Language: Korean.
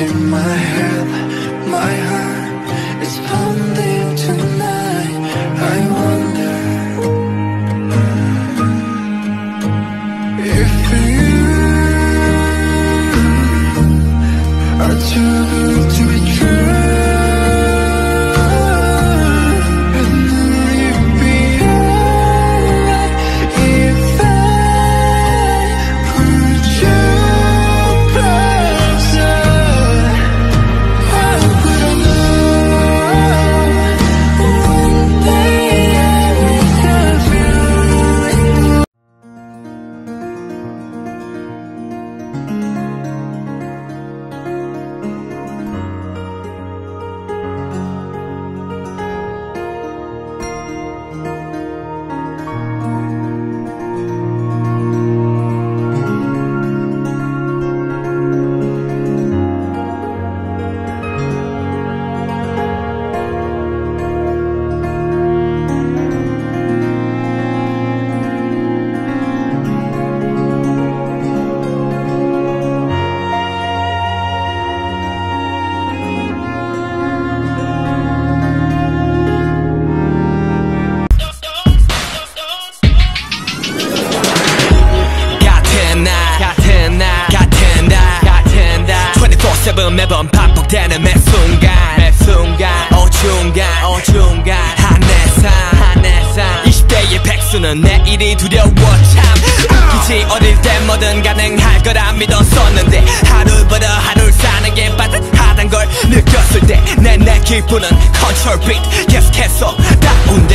in my head. My heart is pounding 24-7 매번 반복되는 매 순간 매 순간 어중간 어중간 한해상 한해상 20대의 백수는 내일이 두려워 참. 웃기지 어릴 때 뭐든 가능할 거라 믿었었는데 하루보다 하루를 사는 게 빠듯하단 걸 느꼈을 때내내 기분은 컨트롤 비트 계속해서 다운